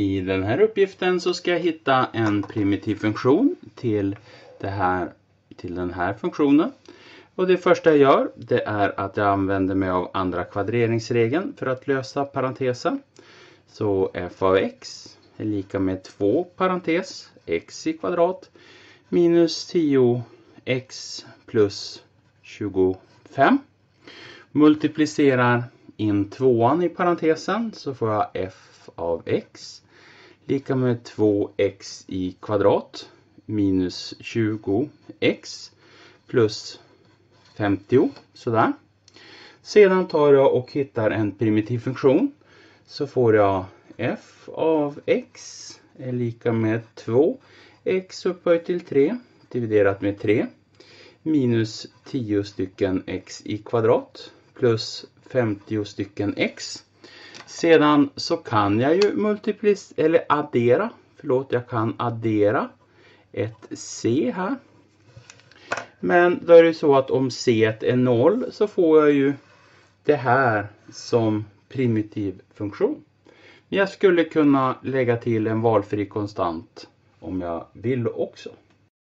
I den här uppgiften så ska jag hitta en primitiv funktion till, det här, till den här funktionen. Och det första jag gör det är att jag använder mig av andra kvadreringsregeln för att lösa parentesen. Så f av x är lika med 2 parentes x i kvadrat minus 10x plus 25. Multiplicerar in tvåan i parentesen så får jag f av x lika med 2x i kvadrat minus 20x plus 50. Sådär. Sedan tar jag och hittar en primitiv funktion. Så får jag f av x är lika med 2 x upphöjt till 3 dividerat med 3 minus 10 stycken x i kvadrat plus 50 stycken x. Sedan så kan jag ju multiplicera eller addera. Förlåt, jag kan addera ett c här. Men då är det så att om c är 0 så får jag ju det här som primitiv funktion. Men Jag skulle kunna lägga till en valfri konstant om jag vill också.